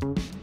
Bye.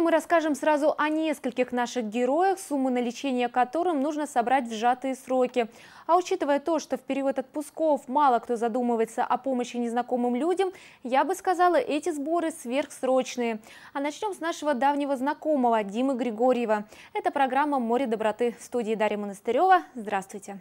Сегодня мы расскажем сразу о нескольких наших героях, суммы на лечение которым нужно собрать в сжатые сроки. А учитывая то, что в период отпусков мало кто задумывается о помощи незнакомым людям, я бы сказала, эти сборы сверхсрочные. А начнем с нашего давнего знакомого Димы Григорьева. Это программа «Море доброты» в студии Дарья Монастырева. Здравствуйте.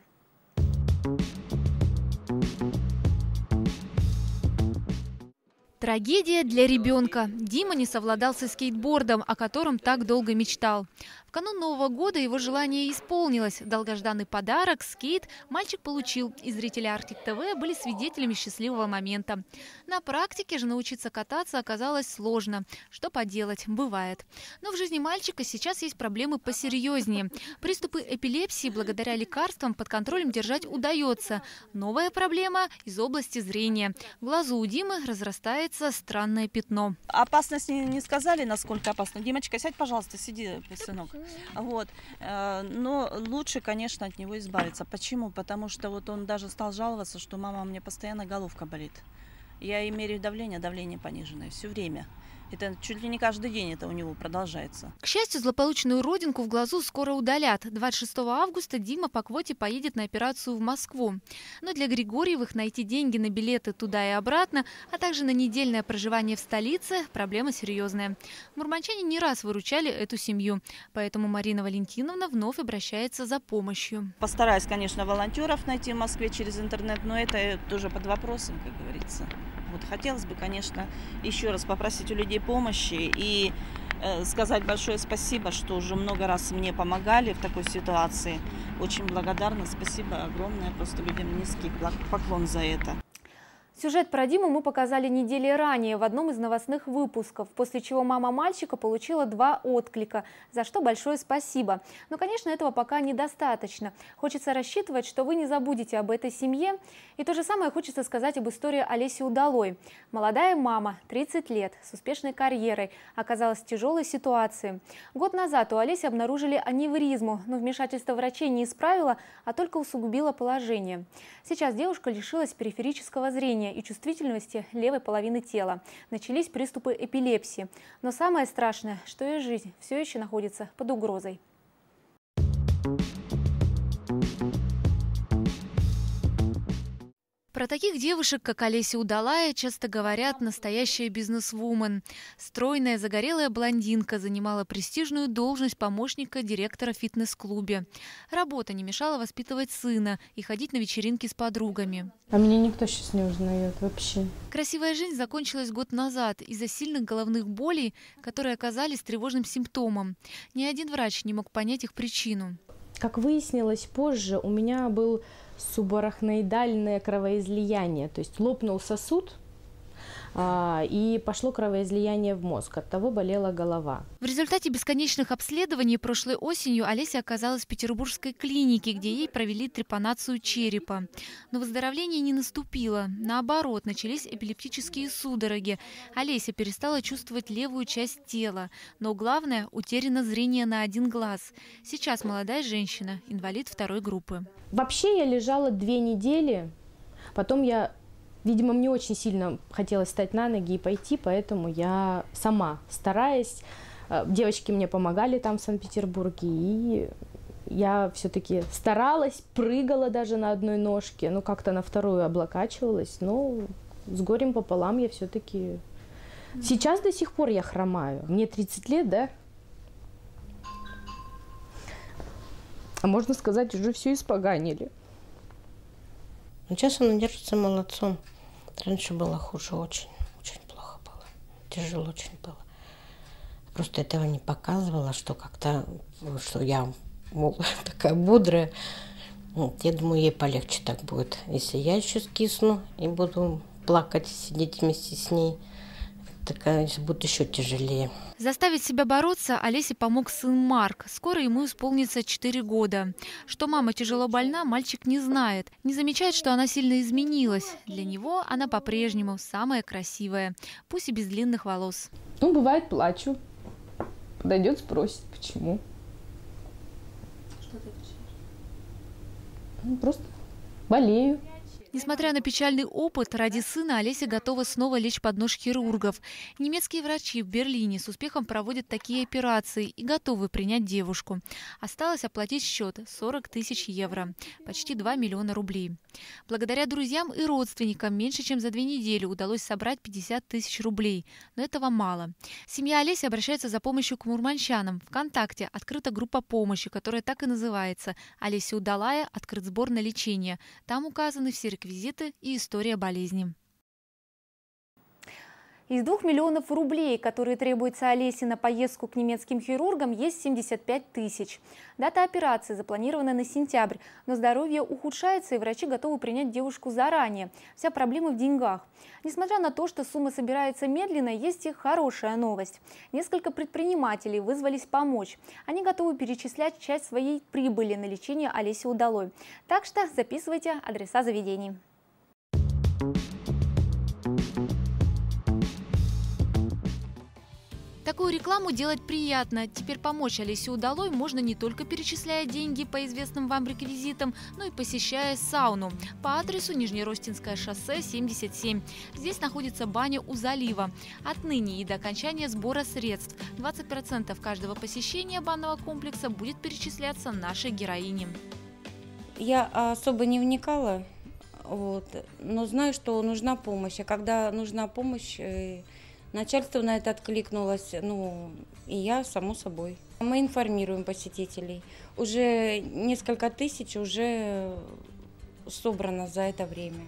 Трагедия для ребенка. Дима не совладал со скейтбордом, о котором так долго мечтал. В канун Нового года его желание исполнилось. Долгожданный подарок, скейт, мальчик получил. И зрители Арктик ТВ были свидетелями счастливого момента. На практике же научиться кататься оказалось сложно. Что поделать, бывает. Но в жизни мальчика сейчас есть проблемы посерьезнее. Приступы эпилепсии благодаря лекарствам под контролем держать удается. Новая проблема из области зрения. Глазу у Димы разрастается странное пятно. Опасность не, сказали, насколько опасно. Димочка, сядь, пожалуйста, сиди, сынок. Вот. Э, но лучше, конечно, от него избавиться. Почему? Потому что вот он даже стал жаловаться, что мама, у меня постоянно головка болит. Я и меряю давление, давление пониженное все время. Это чуть ли не каждый день это у него продолжается. К счастью, злополучную родинку в глазу скоро удалят. 26 августа Дима по квоте поедет на операцию в Москву. Но для Григорьевых найти деньги на билеты туда и обратно, а также на недельное проживание в столице – проблема серьезная. Мурманчане не раз выручали эту семью, поэтому Марина Валентиновна вновь обращается за помощью. Постараюсь, конечно, волонтеров найти в Москве через интернет, но это тоже под вопросом, как говорится. Вот хотелось бы, конечно, еще раз попросить у людей помощи и э, сказать большое спасибо, что уже много раз мне помогали в такой ситуации. Очень благодарна, спасибо огромное, просто людям низкий поклон за это. Сюжет про Диму мы показали недели ранее в одном из новостных выпусков, после чего мама мальчика получила два отклика, за что большое спасибо. Но, конечно, этого пока недостаточно. Хочется рассчитывать, что вы не забудете об этой семье. И то же самое хочется сказать об истории Олеси Удалой. Молодая мама, 30 лет, с успешной карьерой, оказалась в тяжелой ситуации. Год назад у Олеси обнаружили аневризму, но вмешательство врачей не исправило, а только усугубило положение. Сейчас девушка лишилась периферического зрения и чувствительности левой половины тела. Начались приступы эпилепсии. Но самое страшное, что ее жизнь все еще находится под угрозой. Про таких девушек, как Олеся Удалая, часто говорят «настоящая бизнесвумен». Стройная, загорелая блондинка занимала престижную должность помощника директора фитнес-клубе. Работа не мешала воспитывать сына и ходить на вечеринки с подругами. А меня никто сейчас не узнает вообще. Красивая жизнь закончилась год назад из-за сильных головных болей, которые оказались тревожным симптомом. Ни один врач не мог понять их причину. Как выяснилось позже, у меня был субарахноидальное кровоизлияние, то есть лопнул сосуд, и пошло кровоизлияние в мозг. От того болела голова. В результате бесконечных обследований прошлой осенью Олеся оказалась в петербургской клинике, где ей провели трепанацию черепа. Но выздоровление не наступило. Наоборот, начались эпилептические судороги. Олеся перестала чувствовать левую часть тела. Но главное, утеряно зрение на один глаз. Сейчас молодая женщина, инвалид второй группы. Вообще я лежала две недели, потом я Видимо, мне очень сильно хотелось встать на ноги и пойти, поэтому я сама стараясь. Э, девочки мне помогали там в Санкт-Петербурге, и я все-таки старалась, прыгала даже на одной ножке, ну как-то на вторую облокачивалась, но с горем пополам я все-таки... Сейчас до сих пор я хромаю. Мне 30 лет, да? А можно сказать, уже все испоганили. Ну, сейчас она держится молодцом. Раньше было хуже очень. Очень плохо было. Тяжело очень было. Просто этого не показывала, что как-то, что я мол, такая бодрая. Вот, я думаю, ей полегче так будет. Если я еще скисну и буду плакать, сидеть вместе с ней, такая будет еще тяжелее. Заставить себя бороться Олесе помог сын Марк. Скоро ему исполнится 4 года. Что мама тяжело больна, мальчик не знает. Не замечает, что она сильно изменилась. Для него она по-прежнему самая красивая, пусть и без длинных волос. Ну, бывает, плачу. Подойдет, спросит, почему. Что ты отвечаешь? Ну, просто болею. Несмотря на печальный опыт, ради сына Олеся готова снова лечь под нож хирургов. Немецкие врачи в Берлине с успехом проводят такие операции и готовы принять девушку. Осталось оплатить счет – 40 тысяч евро, почти 2 миллиона рублей. Благодаря друзьям и родственникам меньше чем за две недели удалось собрать 50 тысяч рублей, но этого мало. Семья Олеси обращается за помощью к мурманчанам. Вконтакте открыта группа помощи, которая так и называется «Олеся Удалая. Открыт сбор на лечение». Там указаны все реквизиты и история болезни. Из двух миллионов рублей, которые требуются Олесе на поездку к немецким хирургам, есть 75 тысяч. Дата операции запланирована на сентябрь, но здоровье ухудшается, и врачи готовы принять девушку заранее. Вся проблема в деньгах. Несмотря на то, что сумма собирается медленно, есть и хорошая новость. Несколько предпринимателей вызвались помочь. Они готовы перечислять часть своей прибыли на лечение Олеси Удалой. Так что записывайте адреса заведений. Такую рекламу делать приятно. Теперь помочь Олесе Удалой можно не только перечисляя деньги по известным вам реквизитам, но и посещая сауну по адресу Нижнеростинское шоссе 77. Здесь находится баня у залива. Отныне и до окончания сбора средств 20% каждого посещения банного комплекса будет перечисляться нашей героине. Я особо не вникала, вот, но знаю, что нужна помощь. А когда нужна помощь, э, Начальство на это откликнулось, ну, и я, само собой. Мы информируем посетителей. Уже несколько тысяч уже собрано за это время.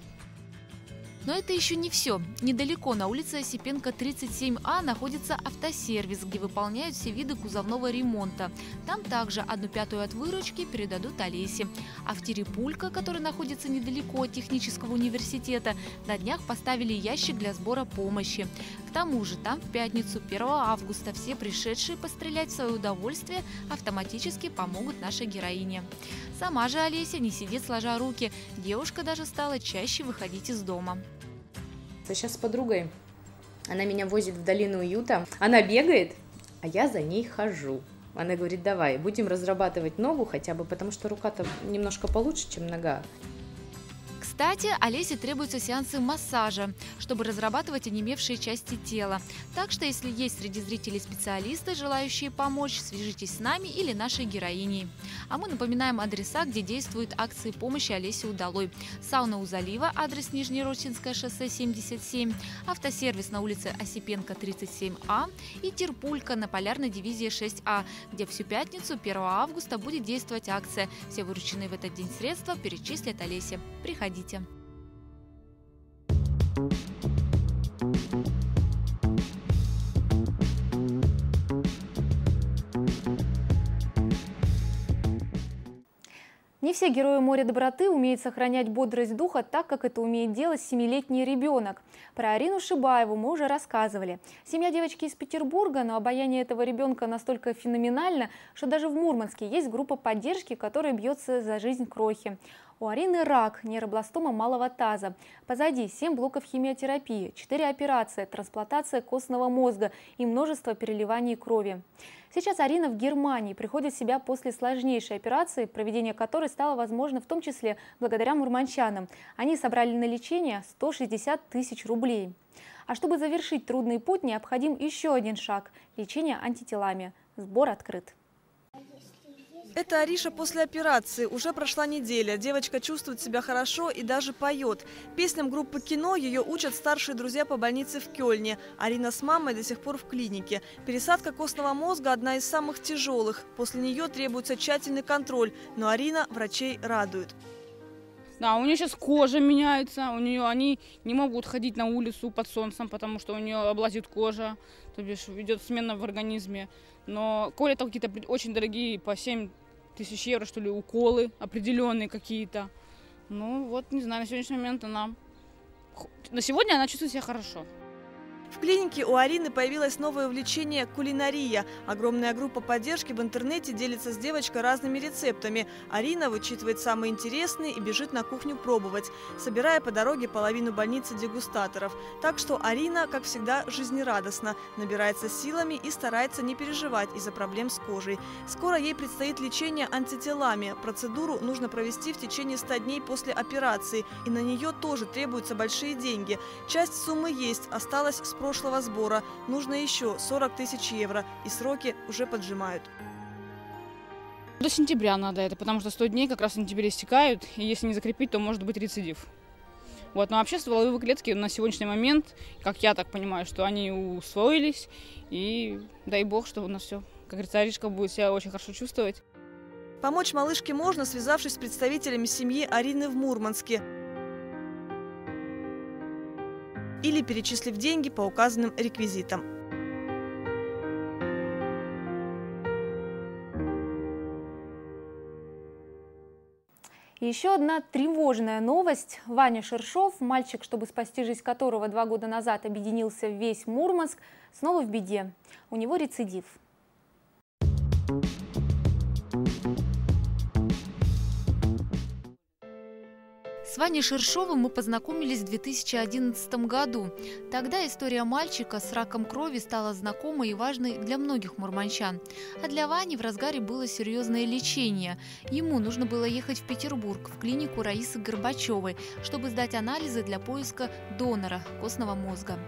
Но это еще не все. Недалеко на улице Осипенко 37А находится автосервис, где выполняют все виды кузовного ремонта. Там также одну пятую от выручки передадут Олесе. А в Терепулько, который находится недалеко от технического университета, на днях поставили ящик для сбора помощи. К тому же там в пятницу 1 августа все пришедшие пострелять в свое удовольствие автоматически помогут нашей героине. Сама же Олеся не сидит сложа руки. Девушка даже стала чаще выходить из дома. Сейчас с подругой. Она меня возит в долину уюта. Она бегает, а я за ней хожу. Она говорит, давай, будем разрабатывать ногу хотя бы, потому что рука-то немножко получше, чем нога. Кстати, Олесе требуются сеансы массажа, чтобы разрабатывать онемевшие части тела. Так что, если есть среди зрителей специалисты, желающие помочь, свяжитесь с нами или нашей героиней. А мы напоминаем адреса, где действуют акции помощи Олесе Удалой. Сауна у залива, адрес Нижнерочинское шоссе 77, автосервис на улице Осипенко 37А и Терпулька на Полярной дивизии 6А, где всю пятницу 1 августа будет действовать акция. Все вырученные в этот день средства перечислят Олесе. Приходите. Не все герои моря доброты умеют сохранять бодрость духа так, как это умеет делать семилетний ребенок. Про Арину Шибаеву мы уже рассказывали. Семья девочки из Петербурга, но обаяние этого ребенка настолько феноменально, что даже в Мурманске есть группа поддержки, которая бьется за жизнь крохи. У Арины рак, нейробластома малого таза. Позади 7 блоков химиотерапии, 4 операции, трансплантация костного мозга и множество переливаний крови. Сейчас Арина в Германии приходит в себя после сложнейшей операции, проведение которой стало возможно в том числе благодаря мурманчанам. Они собрали на лечение 160 тысяч рублей. А чтобы завершить трудный путь, необходим еще один шаг – лечение антителами. Сбор открыт. Это Ариша после операции. Уже прошла неделя. Девочка чувствует себя хорошо и даже поет. Песням группы «Кино» ее учат старшие друзья по больнице в Кёльне. Арина с мамой до сих пор в клинике. Пересадка костного мозга – одна из самых тяжелых. После нее требуется тщательный контроль. Но Арина врачей радует. Да, у нее сейчас кожа меняется, у нее они не могут ходить на улицу под солнцем, потому что у нее облазит кожа, то бишь идет смена в организме. Но колят какие-то очень дорогие, по 7 тысяч евро, что ли, уколы определенные какие-то. Ну вот, не знаю, на сегодняшний момент она... На сегодня она чувствует себя хорошо. В клинике у Арины появилось новое увлечение – кулинария. Огромная группа поддержки в интернете делится с девочкой разными рецептами. Арина вычитывает самые интересные и бежит на кухню пробовать, собирая по дороге половину больницы дегустаторов. Так что Арина, как всегда, жизнерадостна, набирается силами и старается не переживать из-за проблем с кожей. Скоро ей предстоит лечение антителами. Процедуру нужно провести в течение 100 дней после операции, и на нее тоже требуются большие деньги. Часть суммы есть, осталось прошлого сбора. Нужно еще 40 тысяч евро, и сроки уже поджимают. До сентября надо это, потому что 100 дней как раз в сентябре истекают, и если не закрепить, то может быть рецидив. Вот, но вообще стволовые клетки на сегодняшний момент, как я так понимаю, что они усвоились, и дай бог, что у нас все, как говорится, Аришка будет себя очень хорошо чувствовать. Помочь малышке можно, связавшись с представителями семьи Арины в Мурманске или перечислив деньги по указанным реквизитам. Еще одна тревожная новость. Ваня Шершов, мальчик, чтобы спасти жизнь которого два года назад объединился весь Мурманск, снова в беде. У него рецидив. С Ваней Шершовым мы познакомились в 2011 году. Тогда история мальчика с раком крови стала знакомой и важной для многих мурманчан. А для Вани в разгаре было серьезное лечение. Ему нужно было ехать в Петербург, в клинику Раисы Горбачевой, чтобы сдать анализы для поиска донора костного мозга.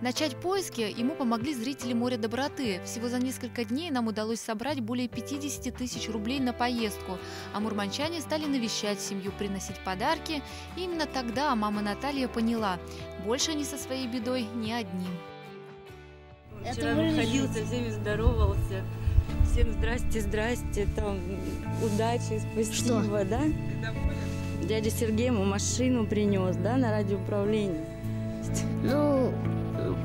Начать поиски ему помогли зрители «Моря доброты». Всего за несколько дней нам удалось собрать более 50 тысяч рублей на поездку, а мурманчане стали навещать семью, приносить подарки. И именно тогда мама Наталья поняла – больше они со своей бедой не одни. Вчера выходил, со всеми здоровался. Всем здрасте, здрасте, там, удачи, спасибо, Что? да? Дядя Сергей ему машину принес, да, на радиоуправление. Ну,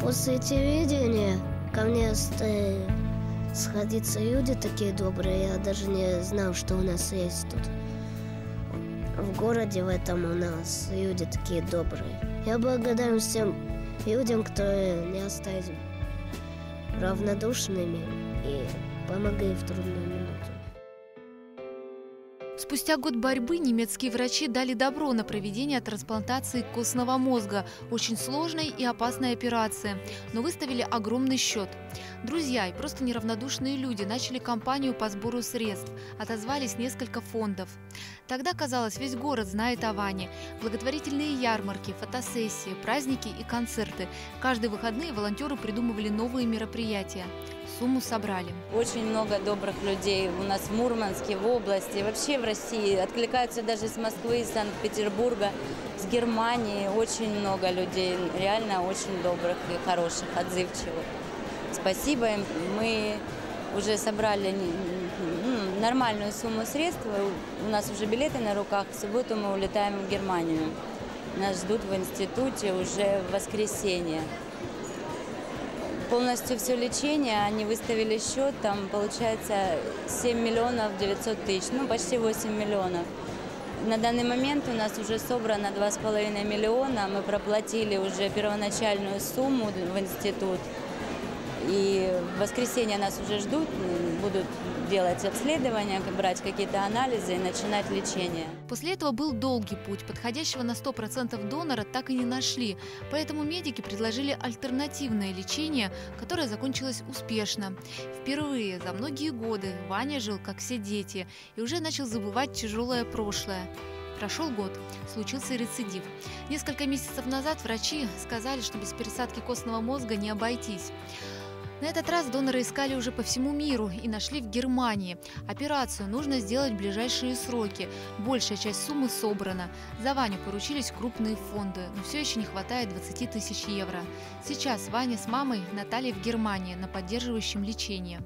после телевидения ко мне стали сходиться люди такие добрые. Я даже не знал, что у нас есть тут. В городе в этом у нас люди такие добрые. Я благодарен всем людям, которые не остались равнодушными и помогли в трудную минуту. Спустя год борьбы немецкие врачи дали добро на проведение трансплантации костного мозга. Очень сложной и опасной операции. Но выставили огромный счет. Друзья и просто неравнодушные люди начали кампанию по сбору средств. Отозвались несколько фондов. Тогда, казалось, весь город знает о Ване. Благотворительные ярмарки, фотосессии, праздники и концерты. Каждые выходные волонтеры придумывали новые мероприятия. Сумму собрали. Очень много добрых людей у нас в Мурманске, в области, вообще в России. Откликаются даже из Москвы, из Санкт-Петербурга, с Германии. Очень много людей, реально очень добрых и хороших, отзывчивых. Спасибо им. Мы уже собрали ну, нормальную сумму средств. У нас уже билеты на руках. В субботу мы улетаем в Германию. Нас ждут в институте уже в воскресенье. Полностью все лечение, они выставили счет, там получается 7 миллионов 900 тысяч, ну почти 8 миллионов. На данный момент у нас уже собрано 2,5 миллиона, мы проплатили уже первоначальную сумму в институт. И в воскресенье нас уже ждут, будут делать обследования, брать какие-то анализы и начинать лечение. После этого был долгий путь. Подходящего на 100% донора так и не нашли. Поэтому медики предложили альтернативное лечение, которое закончилось успешно. Впервые за многие годы Ваня жил, как все дети, и уже начал забывать тяжелое прошлое. Прошел год, случился рецидив. Несколько месяцев назад врачи сказали, что без пересадки костного мозга не обойтись. На этот раз доноры искали уже по всему миру и нашли в Германии. Операцию нужно сделать в ближайшие сроки. Большая часть суммы собрана. За Ваню поручились крупные фонды, но все еще не хватает 20 тысяч евро. Сейчас Ваня с мамой Натальей в Германии на поддерживающем лечении.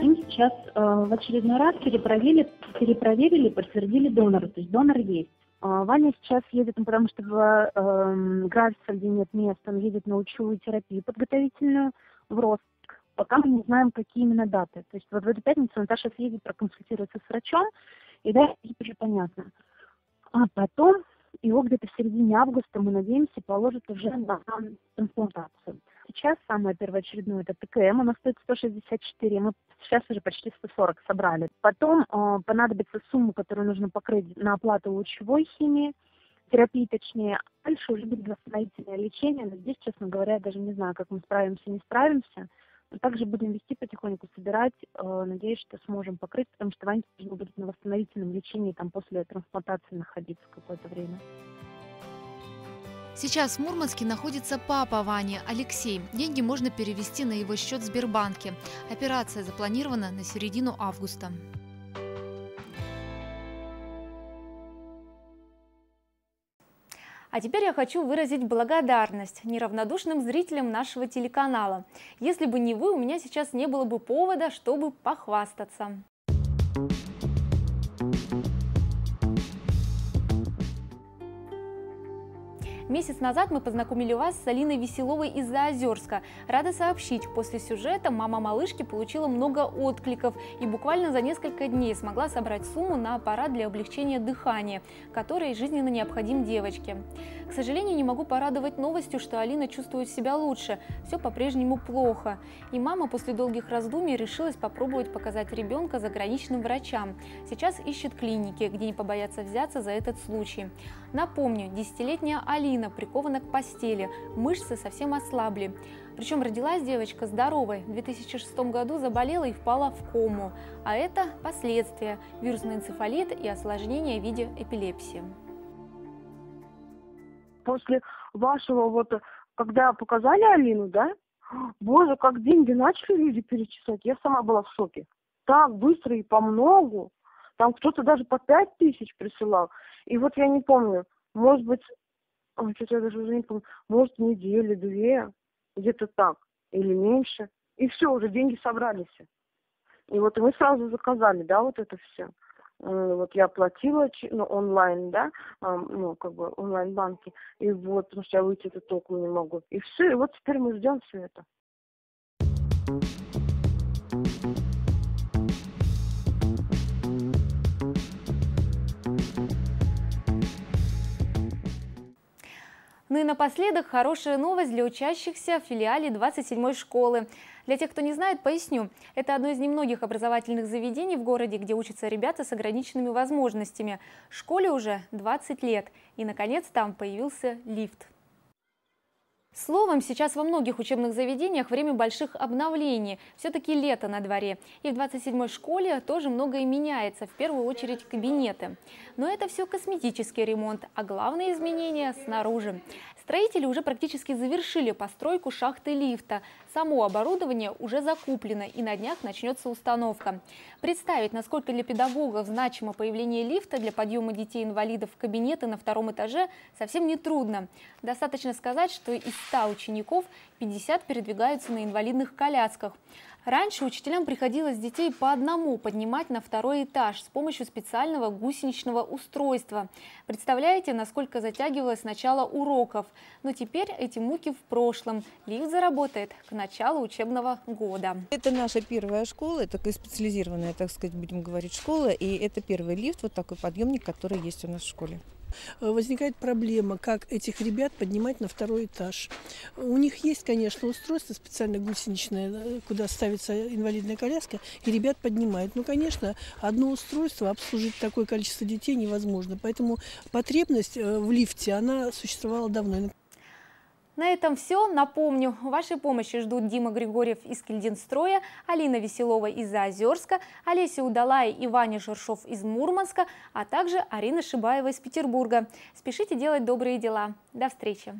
Им сейчас э, в очередной раз перепроверили, перепроверили, подтвердили донора, то есть донор есть. А Ваня сейчас едет, ну, потому что в э, Графсфальде нет места, он едет на учевую терапию подготовительную в Росток. Пока мы не знаем, какие именно даты. То есть вот в эту пятницу Наташа съедет проконсультироваться с врачом, и будет уже понятно. А потом его где-то в середине августа, мы надеемся, положат уже на трансплантацию. сейчас, самое первоочередное, это ТКМ, оно стоит 164, мы сейчас уже почти 140 собрали. Потом э, понадобится сумма, которую нужно покрыть на оплату лучевой химии, терапии точнее. Дальше уже будет восстановительное лечение, но здесь, честно говоря, я даже не знаю, как мы справимся, не справимся. Но также будем вести потихоньку, собирать. Э, надеюсь, что сможем покрыть, потому что Ваня будет на восстановительном лечении там после трансплантации находиться какое-то время. Сейчас в Мурманске находится папа Вани, Алексей. Деньги можно перевести на его счет в Сбербанке. Операция запланирована на середину августа. А теперь я хочу выразить благодарность неравнодушным зрителям нашего телеканала. Если бы не вы, у меня сейчас не было бы повода, чтобы похвастаться. Месяц назад мы познакомили вас с Алиной Веселовой из Заозерска. Рада сообщить, после сюжета мама малышки получила много откликов и буквально за несколько дней смогла собрать сумму на аппарат для облегчения дыхания, который жизненно необходим девочке. К сожалению, не могу порадовать новостью, что Алина чувствует себя лучше. Все по-прежнему плохо. И мама после долгих раздумий решилась попробовать показать ребенка заграничным врачам. Сейчас ищет клиники, где не побоятся взяться за этот случай. Напомню, десятилетняя Алина прикована к постели, мышцы совсем ослабли. Причем родилась девочка здоровой. В 2006 году заболела и впала в кому. А это последствия – вирусный энцефалит и осложнения в виде эпилепсии. После вашего вот, когда показали Алину, да, боже, как деньги начали люди перечислять, я сама была в шоке. Так быстро и по многу. Там кто-то даже по пять тысяч присылал. И вот я не помню, может быть, ой, что-то я даже уже не помню, может, недели, две, где-то так, или меньше. И все, уже деньги собрались. И вот мы сразу заказали, да, вот это все. Вот я оплатила ну, онлайн, да, ну, как бы онлайн-банки. И вот, потому что я выйти это толком не могу. И все, и вот теперь мы ждем все это. Ну и напоследок хорошая новость для учащихся в филиале 27-й школы. Для тех, кто не знает, поясню. Это одно из немногих образовательных заведений в городе, где учатся ребята с ограниченными возможностями. Школе уже 20 лет. И, наконец, там появился лифт. Словом, сейчас во многих учебных заведениях время больших обновлений. Все-таки лето на дворе. И в 27-й школе тоже многое меняется, в первую очередь кабинеты. Но это все косметический ремонт, а главные изменения снаружи. Строители уже практически завершили постройку шахты лифта. Само оборудование уже закуплено и на днях начнется установка. Представить, насколько для педагогов значимо появление лифта для подъема детей-инвалидов в кабинеты на втором этаже, совсем не трудно. Достаточно сказать, что из 100 учеников 50 передвигаются на инвалидных колясках. Раньше учителям приходилось детей по одному поднимать на второй этаж с помощью специального гусеничного устройства. Представляете, насколько затягивалось начало уроков. Но теперь эти муки в прошлом. Лифт заработает к началу учебного года. Это наша первая школа, это специализированная, так сказать, будем говорить, школа. И это первый лифт, вот такой подъемник, который есть у нас в школе. Э, возникает проблема, как этих ребят поднимать на второй этаж. У них есть, конечно, устройство специально гусеничное, э, куда ставится инвалидная коляска, и ребят поднимают. Но, конечно, одно устройство обслужить такое количество детей невозможно. Поэтому потребность э, в лифте, она существовала давно. На этом все. Напомню, вашей помощи ждут Дима Григорьев из Кельдинстроя, Алина Веселова из Заозерска, Олеся Удалай и Ваня Шершов из Мурманска, а также Арина Шибаева из Петербурга. Спешите делать добрые дела. До встречи!